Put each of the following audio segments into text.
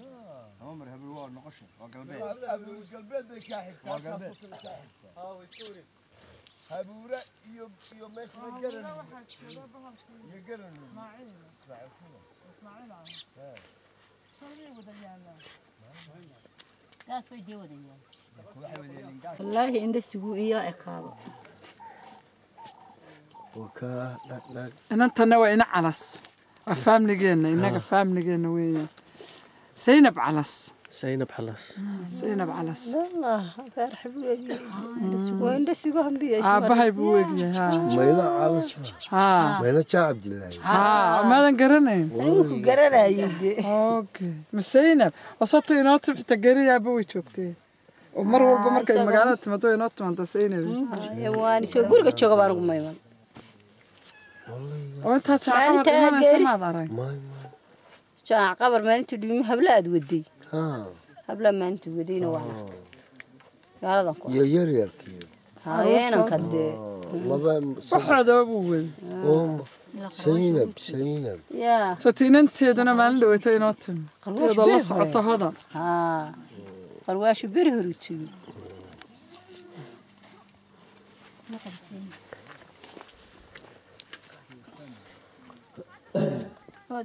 لا عمر هبل الوار نقشه وقلبين هبل وقلبين بين شاحن. وقلبين ها وسوري هبل ورا يوم يوم إيش ما قرن يقرن. إسماعيل. إسماعيل شنو؟ إسماعيل عمر خليه ودريانا والله عند السبوعية إقامة. وكا لا لا. أنا تناوي أنا علاس. أفهم لجينا، أنا أفهم لجينا وين. Xalas saynab calas allah faarax buu egyahay waa indhasigu hambiya aabbahay buu egyahay haa mayna calas haa mayna jaa cabdilaahi haa maadan garanayn ku garanayay de okay ma saynab wasato inoo tibxita geriyaaba way joogtee oo mar walba markay magaalada timaado inoo timaada saynab waan soo guriga jooga baan ugu mayman oo intaa jaacamar Maalintaa imanaysa geeri. maad arag شان عقبر ما أنت ديم هبلا أدودي ها. هبلا ما أنت ودينا واحد هذا كله يا ير ير كيف؟ ها ين كده آه، ما بام صح هذا أبوه آه. أم سينب سينب يا. ستين أنت هذا ما عنده وتيناتن هذا الله صعط هذا ها. قرواش بيرهرتي هذا هو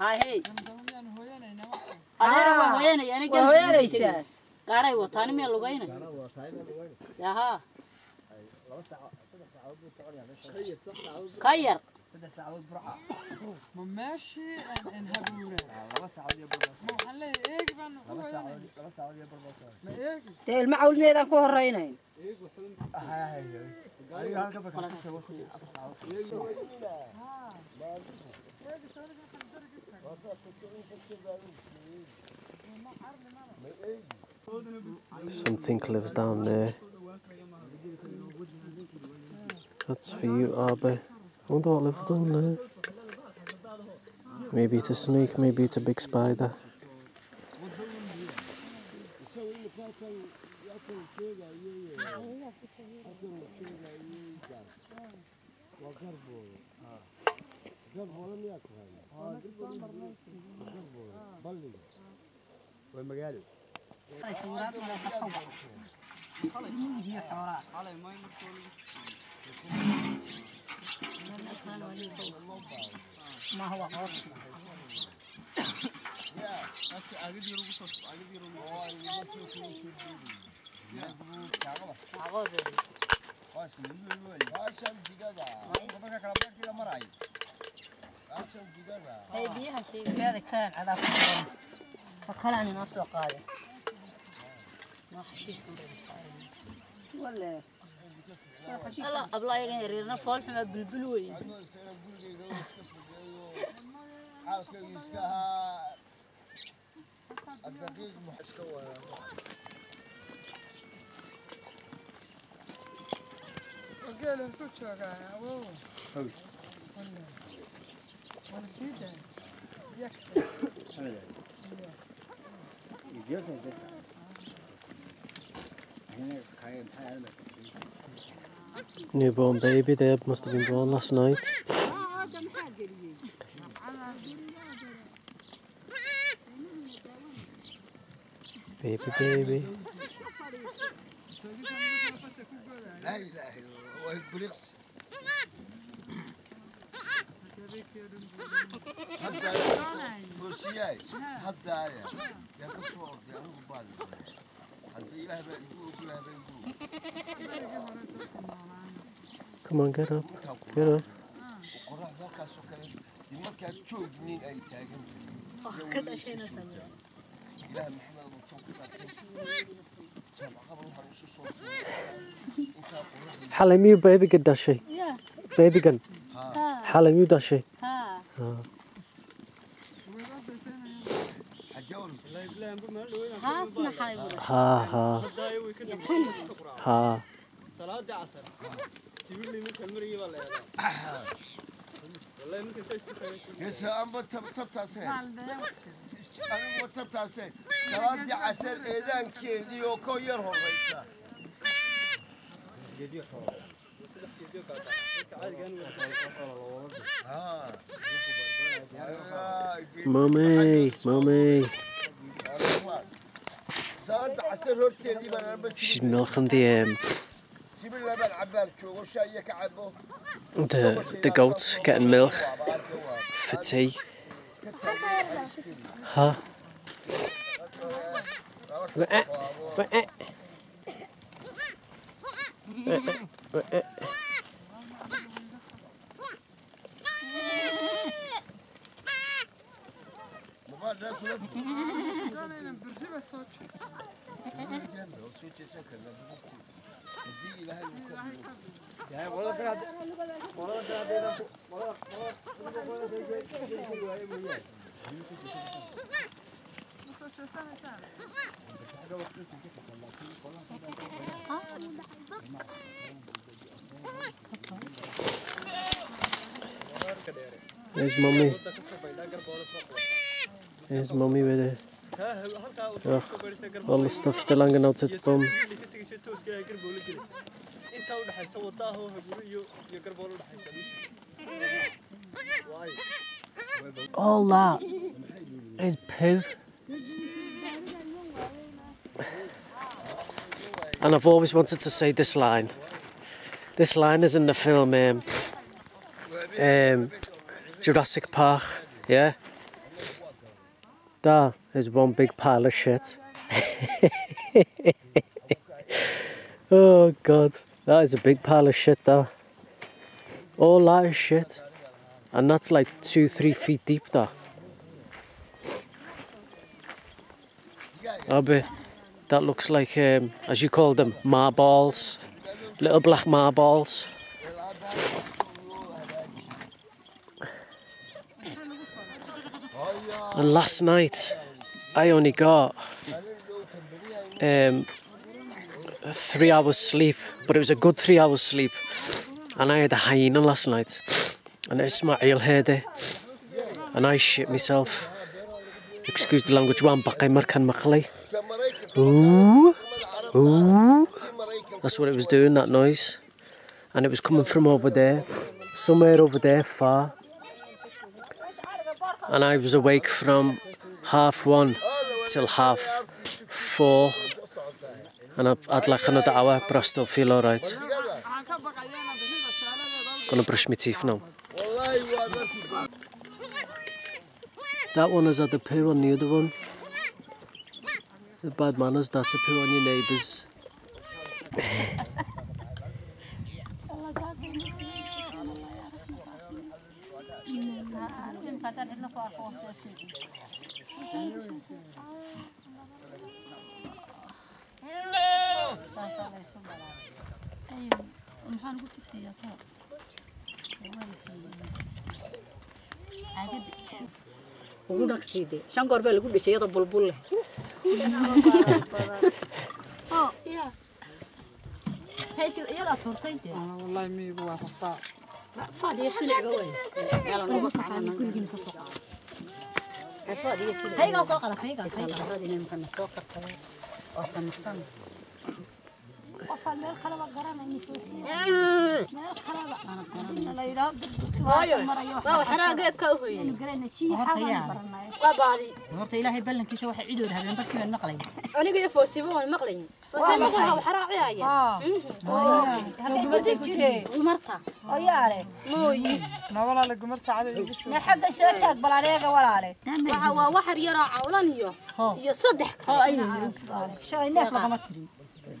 haa hey adeera waa hooyanaya ana waa gelin hooyanaysaa gaaray wataani miya lugaynay yahaa ka yar ma meeshii aan habuure ma waxaan leeyahay eegi baan u hooyanay ma eegi dee ilma cawlmeedaan ku horaynayn something lives down there. That's for you Abe I oh, wonder what lives down there. Maybe it's a snake maybe it's a big spider barkiga maray. Haashan digada. Ay biyaha sheegada kaan cadaa ku xiran ka kalaan inoo soo qaada wale ala ablayagan yaryarna fool xumaa bulbul weyn Xaalkaygu iska ahaa. Daqiiq ma Newborn baby there must have been born last night. baby, baby. حتى يا يا بالي حتى come on get up get up. Xalay miyuu beebiga dhashay beebigan xalay miyuu dhashay حتى haasna xalay buu haa haa haa Yesa amba tab tabtaasee anigu tabtaasee salaadii casar eedaankeedii Mommy, mommy. She's milking the um, the the goats getting milk for tea. Huh? Station करना जी Yes, mommy. Yes, mommy with it. Hanging out its bum. All that is poo. And I've always wanted to say this line. This line is in the film um, um, Jurassic Park, yeah? That is one big pile of shit. oh god, that is a big pile of shit though. All that is shit. And that's like two, three feet deep though. Abby, that looks like, um, as you call them, marbles. Little black marbles. And last night, I only got um, three hours sleep, but it was a good three hours sleep. And I had a hyena last night, and Ismail heard it, and I shit myself. Excuse the language, waan baqay markaan maqlay. Ooh, ooh. That's what it was doing, that noise. And it was coming from over there, somewhere over there far. And I was awake from half one till half four. And I've had like another hour, but I still feel alright. Gonna brush my teeth now. That one has had a poo on the other one. The bad manners, that's a poo on your neighbours. waa rafaa. fadhiya silicba wey Kaya nga so ka na kaya nga. Kaya nga so, dinam ka na so ka ko. Awesome, awesome. Meel kaleba garanayni meel kaleba la yidhaahdo marayo waa xaraa geedka u hoyay garana jiya Horta xagaan yaa. baranay waa baadi horta ilaahay ballankiisa waxay cidood habeen barkii baan maqlay aniga iyo foosibo waan maqlayin foosibo waa xaraa ciyaaya dumartay ku jee dumarta oo yaare mooyi Na walaale gumarta cada igu soo. na xagga soo taag bal adeega walaale waxa waa waxar yaroo cawlan iyo iyo saddex kale shalay neef lagama tirin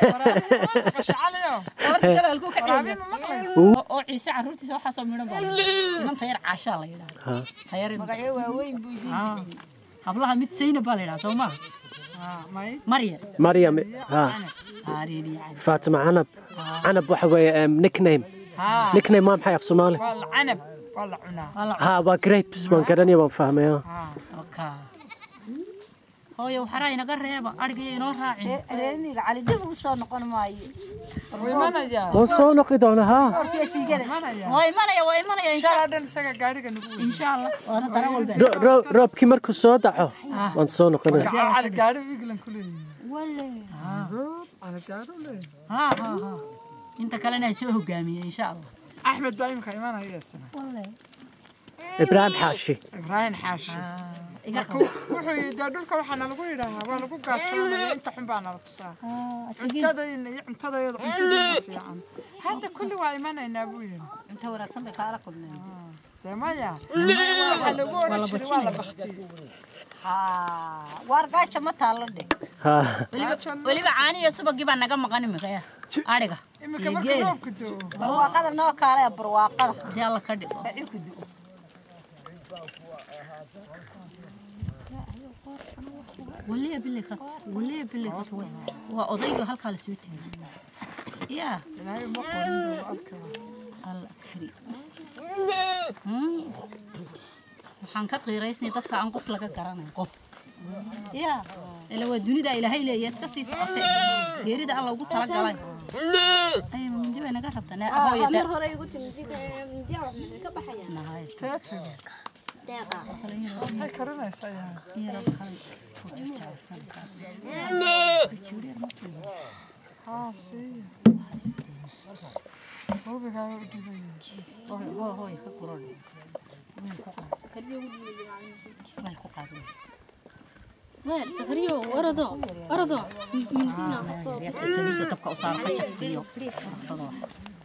xalay. waan baqay maqasha caliyo gabarta jalaalku ka waraabi ceeya ma maqlaysa oo oo ciise carruurtiisa waxaasoo midhan baa inanta yar caashaa la yidhaha Ha. hayar magacyo waaweyn buu hablaha mid sayna baa la yidhaha soo maha Ah, may marya maryam ha haariini yani faatima canab canab waxa weeye em, nickname haa nickname waa maxay af soomaali waa la canab waa هو حراي نقر يا بابا أرجع ينورها عين رين العلي ده هو صار نقل ماي ويمانا جا هو صار نقدونا ها ويمانا يا ويمانا يا إن شاء الله إن شاء الله إن شاء الله ر ر رب كمر كسر دعه من صار نقدنا على الجار بيقولن كلين ولا رب على الجار ولا ها ها ها أنت كلا نسوه جامي إن شاء الله أحمد دائم خيمانا هي ha ha inta kalena ay soo hogaamiyey insha allah axmed baa imika imanaya isna ibraahim xaashi ibraahim xaashi iga marka wuxuu yidhi dee dhulka waxaana lagu yidhaahaa waa lagu gaajoonaya inta xun baa nala tusaa cuntadayna iyo cuntadayada cuntadayna fiican hadda kulli waa imanaynaa buu yidhi inta wanaagsan bay kaala kulmeen dee maya waxaa lagu odhan jiray waa la baktiyey waar gaaja ma taalla dhe ha weliba caani iyo subagii baa naga maqan imikaya adhiga imika iyo marka geela roobka doo barwaaqada noo kaale ee barwaaqada hadii alla ka dhigo ولي بلي خط ولي بلي خط وس وأضيق هالك على سويته يا. الأكري حنك قيريسني تطلع عن قف لك كرانة قف. يا. إلا ودني دا إلى هاي اللي يسكسي صعبة غير دا الله وقول ترى قلاي أي من دي وين أنا قربت أنا أبوي آه، دا. نهار هاي قلت من دي من دي عرفنا كبحيان يعني. نهار الدقة وين سكريو أرضه أرضه من هنا سليدة تبقى أصابة شخصية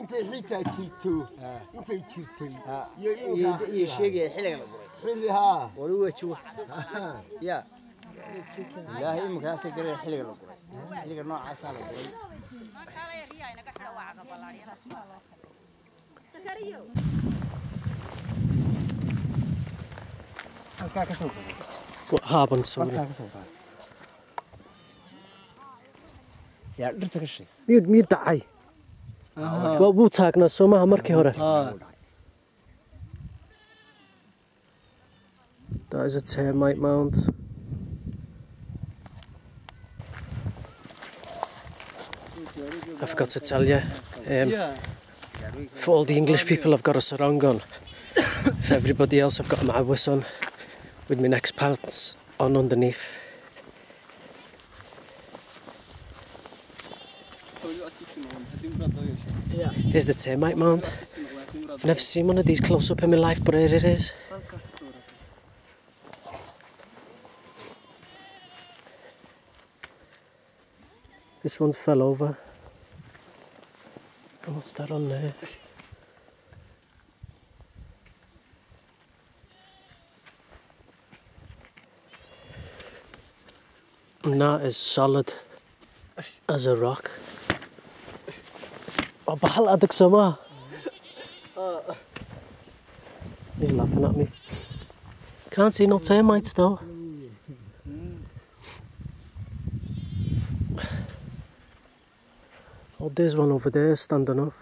intay xitaa jirto intay jirtay iyo sheegaya xilliga la guray xilli haa wali waa jooga ya ilaahay iminkaasay garaya xilliga la guray xilliga noocaasaa la guray halkaa ka soo haaban sawir yaa dhirta ka shaysa miyuu miyuu dhacay wuu taagnaa soomaha markii hore That is a termite mound. I forgot to tell you. Um, for all the English people, I've got a sarong on. for everybody else, I've got my awis on with my next pants on underneath. Here's the termite mound. I've never seen one of these close up in my life, but here it is. This one's fell over. What's that on there? And that is solid as a rock. Oh, bahal adag sama. He's laughing at me. Can't see no termites though. Oh, there's one over there standing up.